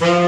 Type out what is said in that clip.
Música